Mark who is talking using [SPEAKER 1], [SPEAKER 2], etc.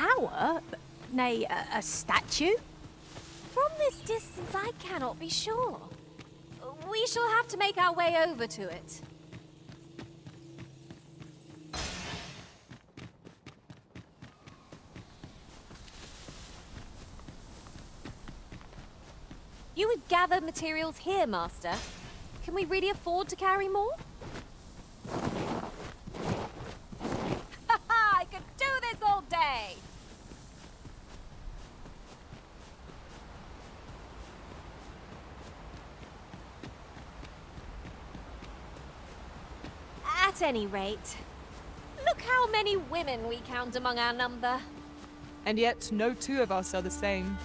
[SPEAKER 1] tower? Nay, a, a statue?
[SPEAKER 2] From this distance, I cannot be sure. We shall have to make our way over to it. You would gather materials here, Master. Can we really afford to carry more? At any rate, look how many women we count among our number.
[SPEAKER 3] And yet, no two of us are the same.